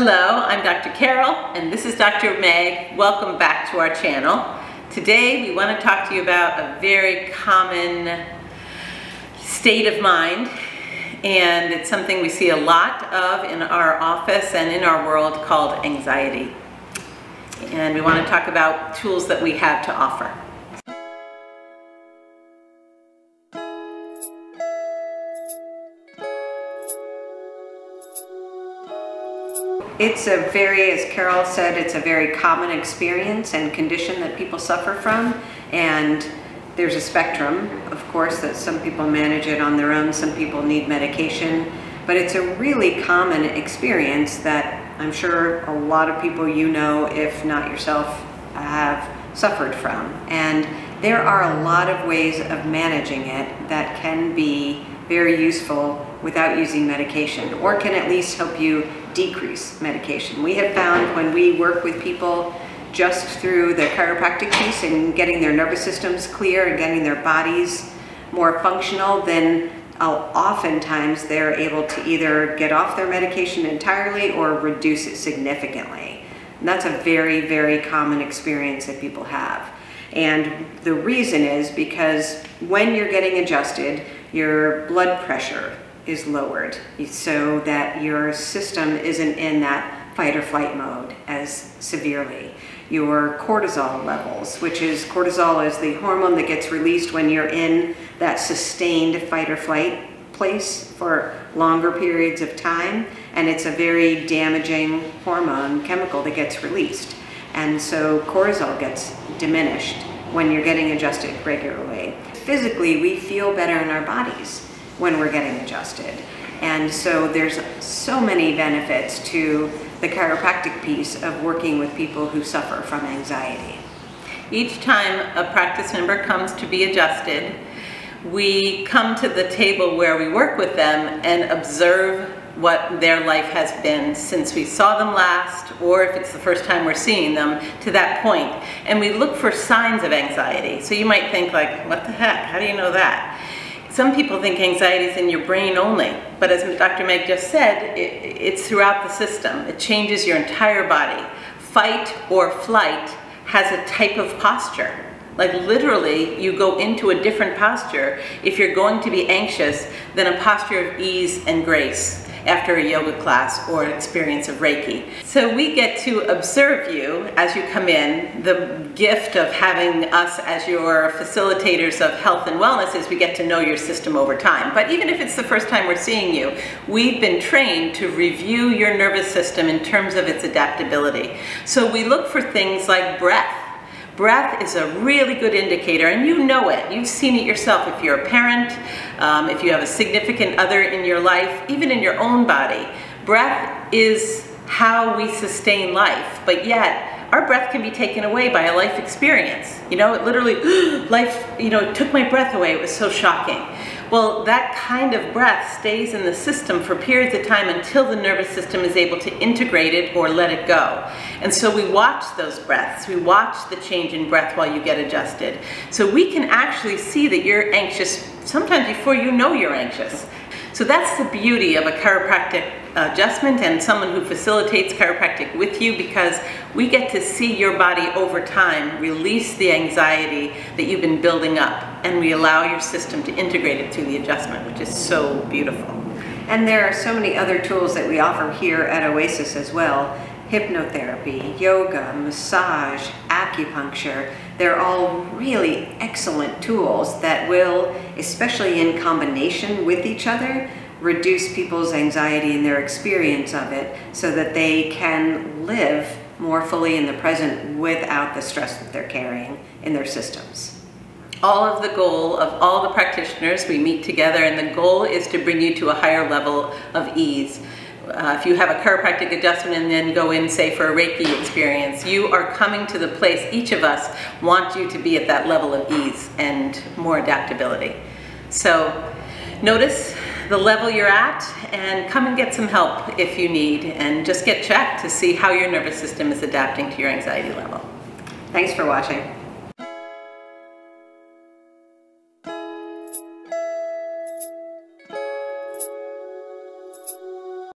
Hello, I'm Dr. Carol and this is Dr. Meg. Welcome back to our channel. Today we want to talk to you about a very common state of mind and it's something we see a lot of in our office and in our world called anxiety. And we want to talk about tools that we have to offer. It's a very, as Carol said, it's a very common experience and condition that people suffer from. And there's a spectrum, of course, that some people manage it on their own, some people need medication. But it's a really common experience that I'm sure a lot of people you know, if not yourself, have suffered from. And there are a lot of ways of managing it that can be very useful without using medication or can at least help you decrease medication. We have found when we work with people just through the chiropractic piece and getting their nervous systems clear and getting their bodies more functional, then uh, oftentimes they're able to either get off their medication entirely or reduce it significantly. And that's a very, very common experience that people have. And the reason is because when you're getting adjusted, your blood pressure is lowered so that your system isn't in that fight or flight mode as severely. Your cortisol levels, which is cortisol is the hormone that gets released when you're in that sustained fight or flight place for longer periods of time. And it's a very damaging hormone chemical that gets released. And so cortisol gets diminished when you're getting adjusted regularly. Physically, we feel better in our bodies when we're getting adjusted. And so there's so many benefits to the chiropractic piece of working with people who suffer from anxiety. Each time a practice member comes to be adjusted, we come to the table where we work with them and observe what their life has been since we saw them last, or if it's the first time we're seeing them, to that point. And we look for signs of anxiety. So you might think like, what the heck, how do you know that? Some people think anxiety is in your brain only, but as Dr. Meg just said, it, it's throughout the system. It changes your entire body. Fight or flight has a type of posture. Like literally, you go into a different posture if you're going to be anxious than a posture of ease and grace after a yoga class or an experience of Reiki. So we get to observe you as you come in. The gift of having us as your facilitators of health and wellness is we get to know your system over time. But even if it's the first time we're seeing you, we've been trained to review your nervous system in terms of its adaptability. So we look for things like breath Breath is a really good indicator, and you know it. You've seen it yourself if you're a parent, um, if you have a significant other in your life, even in your own body. Breath is how we sustain life, but yet our breath can be taken away by a life experience. You know, it literally, life, you know, it took my breath away. It was so shocking. Well, that kind of breath stays in the system for periods of time until the nervous system is able to integrate it or let it go. And so we watch those breaths. We watch the change in breath while you get adjusted. So we can actually see that you're anxious sometimes before you know you're anxious. So that's the beauty of a chiropractic adjustment and someone who facilitates chiropractic with you because we get to see your body over time release the anxiety that you've been building up and we allow your system to integrate it through the adjustment, which is so beautiful. And there are so many other tools that we offer here at Oasis as well. Hypnotherapy, yoga, massage, acupuncture, they're all really excellent tools that will, especially in combination with each other, reduce people's anxiety and their experience of it so that they can live more fully in the present without the stress that they're carrying in their systems. All of the goal of all the practitioners, we meet together and the goal is to bring you to a higher level of ease. Uh, if you have a chiropractic adjustment and then go in, say, for a Reiki experience, you are coming to the place, each of us want you to be at that level of ease and more adaptability. So notice the level you're at and come and get some help if you need and just get checked to see how your nervous system is adapting to your anxiety level. Thanks for watching.